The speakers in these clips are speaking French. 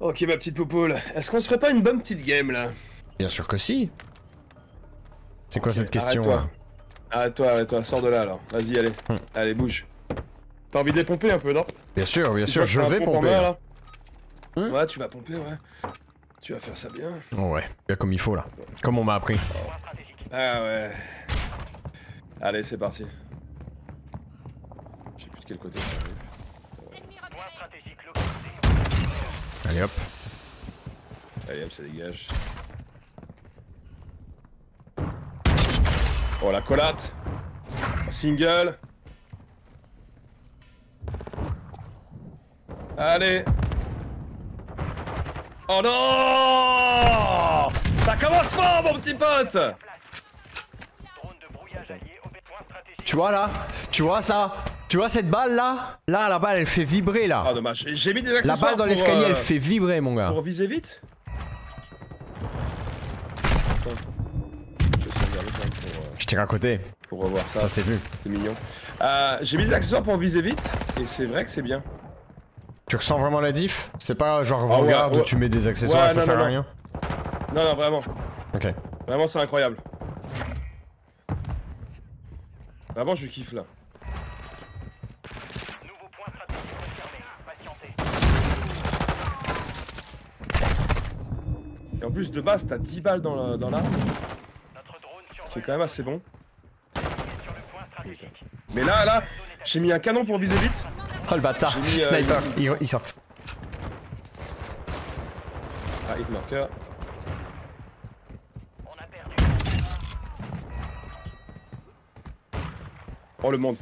Ok, ma petite poupoule, est-ce qu'on se ferait pas une bonne petite game là? Bien sûr que si. C'est quoi cette question Arrête-toi. là? Arrête-toi, arrête-toi, sors de là alors. Vas-y, allez. Hmm. Allez, bouge. T'as envie de les pomper un peu, non? Bien sûr, bien sûr, je vais pompe pomper. main, là? Hmm Ouais, tu vas pomper, ouais. Tu vas faire ça bien. Oh, ouais, bien comme il faut là. Comme on m'a appris. Ah ouais. Allez, c'est parti. Je sais plus de quel côté ça arrive. Allez hop. Allez hop, ça dégage. Oh la collate. Single. Allez. Oh non! Ça commence fort mon petit pote! Tu vois là? Tu vois ça? Tu vois cette balle là? Là, la balle elle fait vibrer là. Ah dommage, j'ai mis des la accessoires balle dans l'escalier euh, elle fait vibrer mon gars. Pour viser vite? Attends. Je pour, euh, Je tire à côté. pour revoir ça. Ça c'est vu. C'est mignon. Euh, j'ai mis des accessoires pour viser vite, et c'est vrai que c'est bien. Tu ressens vraiment la diff? C'est pas genre Ah regarde où ouais. tu mets des accessoires Ouais, et ça non, sert non, à non. rien? Non, non, vraiment. Ok. Vraiment, c'est incroyable. Vraiment, je kiffe là. Plus, de base, t'as 10 balles dans la- dans l'arme. qui est quand même assez bon. Mais là, là, j'ai mis un canon pour viser vite. Oh le bâtard mis, euh, Sniper, il, il sort. Ah, hit marker. Oh le monde.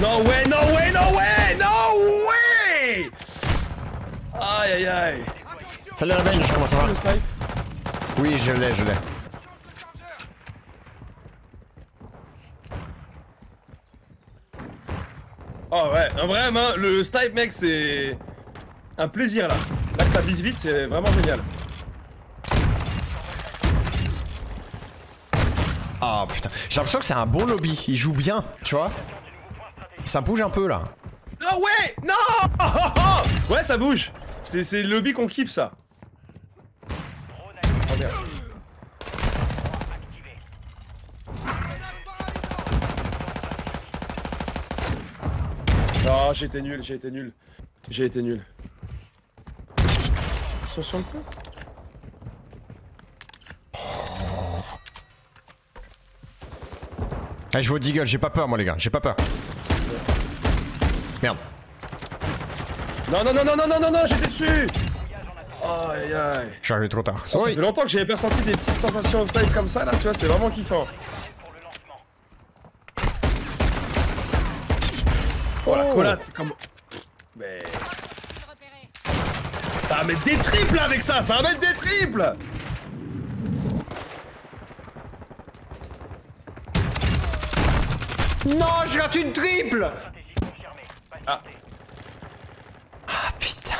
No way, no way, no way, no way Aïe aïe aïe. Salut Revenge, comment ça va Oui, je l'ai, je l'ai. Oh ouais, un vrai, hein, le snipe mec c'est un plaisir là. Là que ça vise vite, c'est vraiment génial. Ah putain, j'ai l'impression que c'est un bon lobby, il joue bien, tu vois Ça bouge un peu là. Non ouais Non Ouais ça bouge C'est le lobby qu'on kiffe ça Oh, merde. Non j'ai été nul, j'ai été nul J'ai été nul Ils sont sur le coup Allez, je vais au Deagle, j'ai pas peur moi les gars, j'ai pas peur. Merde. Non non non non non non non non j'étais dessus Aïe aïe Je suis arrivé trop tard. Oh, Ça fait longtemps que j'avais pas senti des petites sensations snipe comme ça là, tu vois, c'est vraiment kiffant. Oh la collate, comme. Mais. Ça va mettre des triples avec ça, ça va mettre des triples Non, je rate une triple Ah. Ah putain.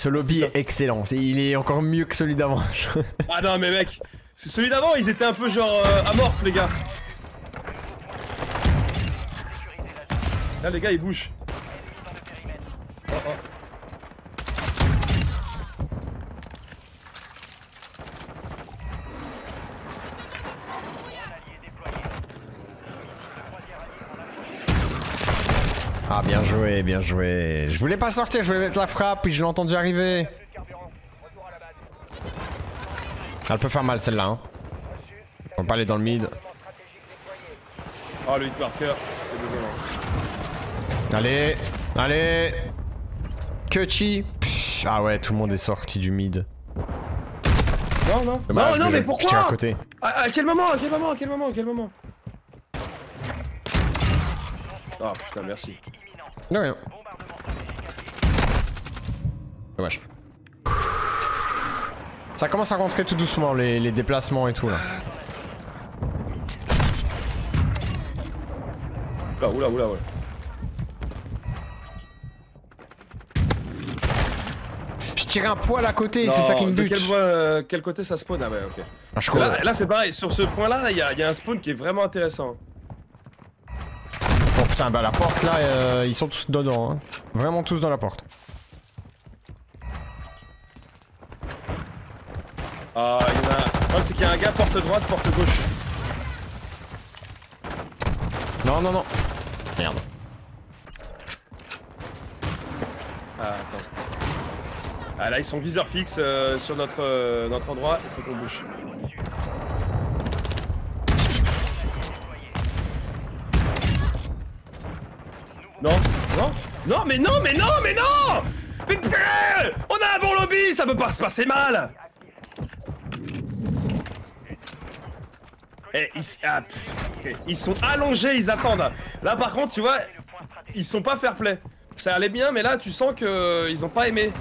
Ce lobby est excellent, il est encore mieux que celui d'avant. Ah non mais mec, celui d'avant, ils étaient un peu genre euh, amorphes les gars. Là les gars ils bougent. Oh, oh. ah bien joué, bien joué. Je voulais pas sortir, je voulais mettre la frappe, puis je l'ai entendu arriver. Elle peut faire mal celle-là. Hein. On va pas aller dans le mid. Oh le hit marker, c'est désolant. Allez, allez. Kutchi. Pff, Ah ouais, tout le monde est sorti du mid. Non non. Dommage, non non mais pourquoi à côté. À, à quel moment À quel moment À quel moment À quel moment? Ah putain merci. De rien. Dommage. Ça commence à rentrer tout doucement les, les déplacements et tout là. Oula oula oula oula. Je tirais un poil à côté, c'est ça qui me de bute. Quel, euh, quel côté ça spawn Ah ouais ok. Ah. Là, là, c'est pareil, sur ce point là, il y, a- il y a un spawn qui est vraiment intéressant. Putain. bah la porte là, euh, ils sont tous dedans. Hein. Vraiment tous dans la porte. Ah, il y en a. Oh, c'est qu'il y a un gars porte droite, porte gauche. Non, non, non. Merde. Ah, attends. Ah, là, ils sont viseur fixe euh, sur notre, euh, notre endroit. Il faut qu'on bouge. Non, non, non, mais non, mais non, mais non Mais putain On a un bon lobby, ça peut pas se passer mal Eh, ils, ah, pff, ils sont allongés, ils attendent. Là, par contre, tu vois, ils sont pas fair play. Ça allait bien, mais là, tu sens que euh, ils ont pas aimé.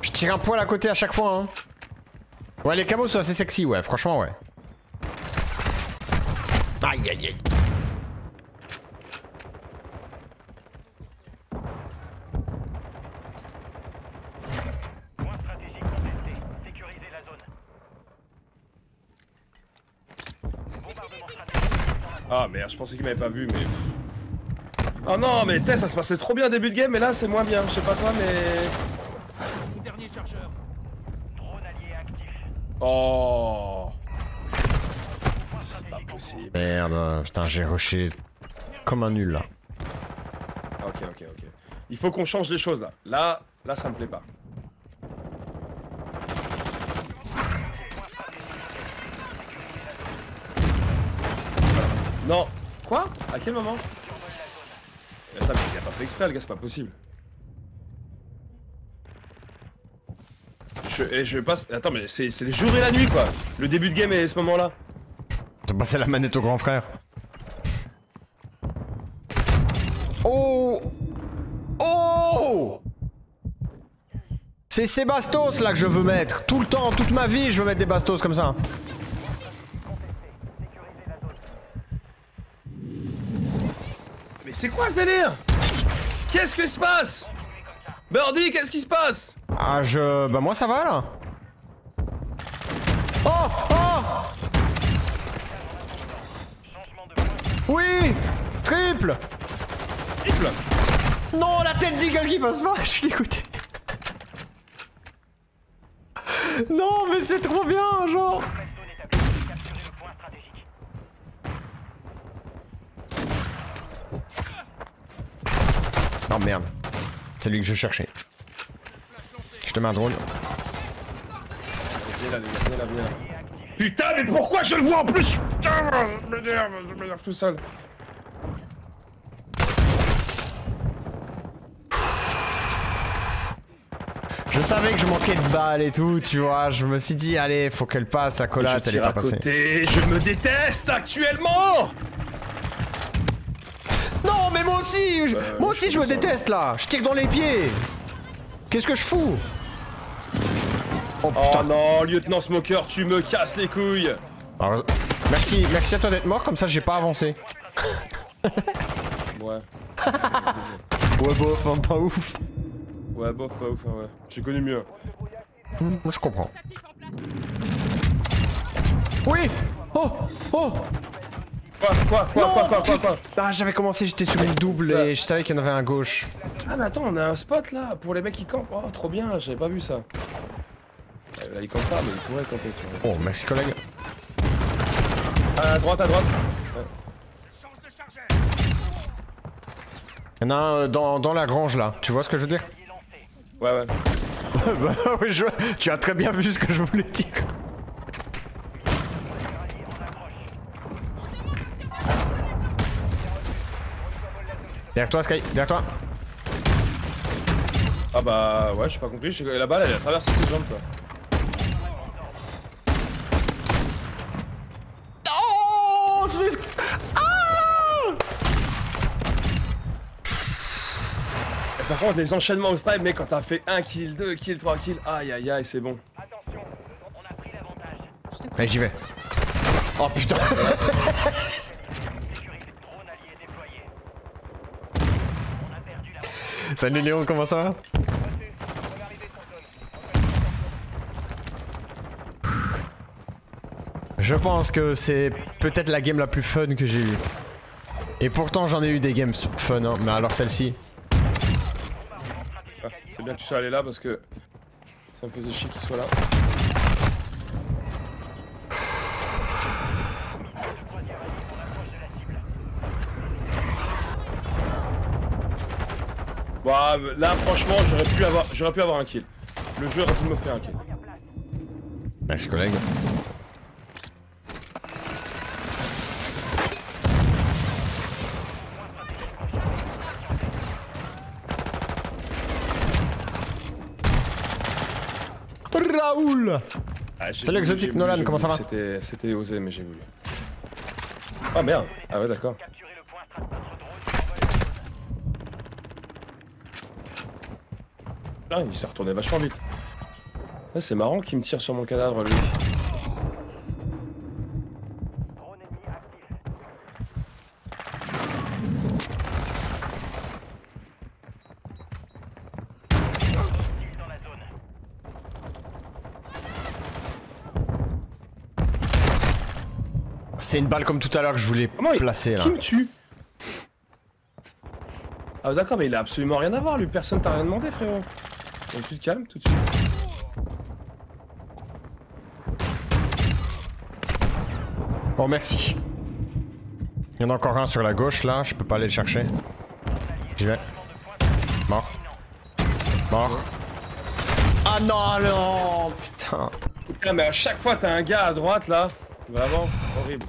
Je tire un poil à côté à chaque fois. Hein. Ouais, les camos sont assez sexy, ouais, franchement, ouais. Aïe, aïe, aïe. Point stratégique contesté. Sécurisez la zone. Bombardement stratégique. Ah merde, je pensais qu'il m'avait pas vu, mais. Oh non, mais Tess, ça se passait trop bien début de game, mais là, c'est moins bien. Je sais pas toi, mais. Dernier chargeur. Oh. C'est pas possible. Merde, putain, j'ai rushé comme un nul là. Ok, ok, ok. Il faut qu'on change les choses là. Là, là, ça me plaît pas. Non. Quoi? À quel moment? Attends, mais il a pas fait exprès, le gars, c'est pas possible. Je, et je passe. Attends, mais c'est le jour et la nuit quoi. Le début de game et ce moment-là. T'as passé la manette au grand frère. Oh Oh C'est ces bastos là que je veux mettre. Tout le temps, toute ma vie, je veux mettre des bastos comme ça. Mais c'est quoi ce délire? Qu'est-ce que se passe? Birdie, qu'est-ce qui se passe? Ah, je. Bah, moi ça va là. Oh Oh Oui Triple Triple Non, la tête d'Eagle qui passe pas, je suis dégoûté. Non, mais c'est trop bien, genre. Non, merde. C'est lui que je cherchais. Je te mets un drone. Viens là, les gars, viens là, viens là. Putain, mais pourquoi je le vois en plus? Putain, je m'énerve, je m'énerve tout seul. Je savais que je manquais de balles et tout, tu vois. Je me suis dit, allez, faut qu'elle passe, la collate, elle est pas passée. côté, je me déteste actuellement aussi je- Euh, Moi aussi, je je me ça- déteste là Je tire dans les pieds Qu'est-ce que je fous Oh Oh non, lieutenant Smoker, tu me casses les couilles Alors, Merci, merci à toi d'être mort, comme ça j'ai pas avancé. Ouais, Ouais, bof, hein, pas ouf. ouais, bof, pas ouf, hein, ouais. J'ai connu mieux. Moi, je comprends. Oui Oh Oh Quoi, quoi, quoi, Non, quoi, quoi, quoi, quoi Ah, j'avais commencé, j'étais sur une double et je savais qu'il y en avait un à gauche. Ah mais attends, on a un spot là, pour les mecs qui campent. Oh, trop bien, j'avais pas vu ça. Là, ils campent pas, mais ils pourraient camper, tu vois. Oh, merci collègue. À droite, à droite. Il y en a un euh, dans, dans la grange là, tu vois ce que je veux dire? Ouais, ouais. Bah oui, je... tu as très bien vu ce que je voulais dire. Derrière toi, Sky, derrière toi. Ah bah ouais, j'ai pas compris, je sais que la balle elle a traversé ses jambes quoi. Oh c'est... Ah Et par contre les enchaînements au snipe, mec, quand t'as fait 1 kill, 2 kills, 3 kills, aïe aïe aïe, c'est bon. Attention, on a pris l'avantage. Allez, j'y vais. Oh putain Sécurité drone allié déployé. On a perdu l'avantage. Salut Léon, comment ça va? Je pense que c'est peut-être la game la plus fun que j'ai eue. Et pourtant j'en ai eu des games fun, hein. mais alors celle-ci? Ah, c'est bien que tu sois allé là parce que ça me faisait chier qu'il soit là. Là franchement j'aurais pu avoir j'aurais pu avoir un kill. Le jeu aurait pu me faire un kill. Merci collègue. Raoul Ah, Salut, Exotic Nolan, comment ça va C'était c'était osé mais j'ai voulu. Ah merde Ah ouais d'accord. Capturez le point strat. Notre drone survole la zone. Ah, il s'est retourné vachement vite. Ouais, c'est marrant qu'il me tire sur mon cadavre lui. C'est une balle comme tout à l'heure que je voulais Comment il- placer là. Qui me tue Ah d'accord mais il a absolument rien à voir lui, personne t'a rien demandé frérot. Donc tu te calmes tout de suite. Oh merci. Il y en a encore un sur la gauche là, je peux pas aller le chercher. J'y vais. Mort. Mort. Ah non, non Putain. Putain mais à chaque fois t'as un gars à droite là. Vraiment horrible.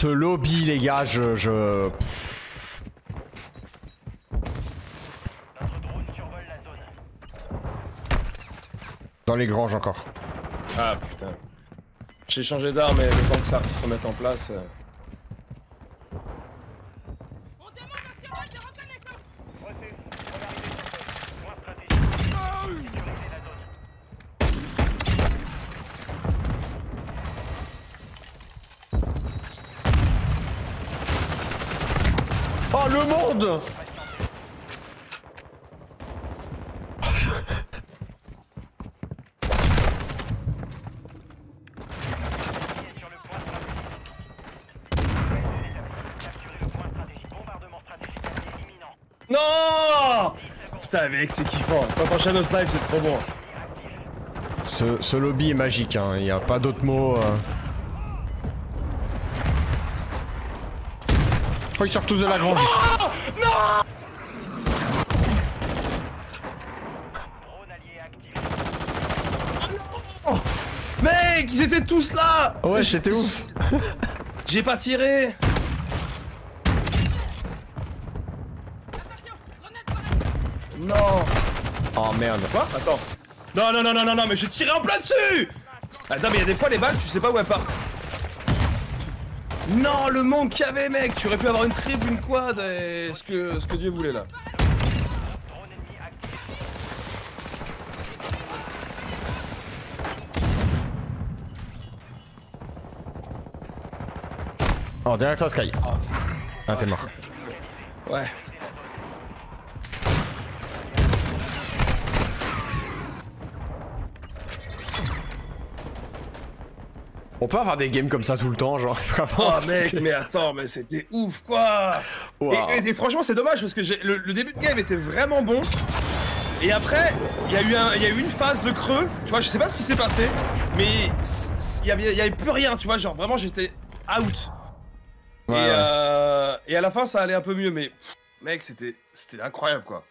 Ce lobby les gars, je... je... Dans les granges encore. Ah putain. J'ai changé d'arme mais le temps que ça se remette en place. euh, Reçu. On va arriver sur place. Point stratégique. Sécurisez la zone. Oh le monde Ennemi est sur le point stratégique. Capturez le point stratégique. Bombardement stratégique allié Non 10 secondes. Putain mec c'est kiffant. Quand t'enchaînes au snipe c'est trop bon. ce, ce lobby est magique, hein. il n'y a pas d'autre mot. euh. Oh ils sortent tous de la grange. Actif. Mec ils étaient tous là Ouais c'était ouf. J'ai pas tiré Non Oh merde. Quoi? Attends. Non, non, non, non, non, non, mais j'ai tiré en plein dessus Attends, mais il y a des fois, les balles, tu sais pas où elles partent. Non, le manque qu'il y avait, mec Tu aurais pu avoir une triple, une quad, et ce que, ce que Dieu voulait, là. Oh derrière toi Sky. Ah t'es mort. Ouais. On peut avoir des games comme ça tout le temps, genre vraiment. Oh, mec, mais attends, mais c'était ouf, quoi Wow. et, et- et franchement, c'est dommage, parce que le, le début de game était vraiment bon. Et après, il y, a eu un- il y a eu une phase de creux, tu vois, je sais pas ce qui s'est passé, mais il y avait, il y avait plus rien, tu vois, genre vraiment j'étais out. Ouais, et, ouais. euh, et à la fin ça allait un peu mieux, mais pff, mec c'était incroyable quoi.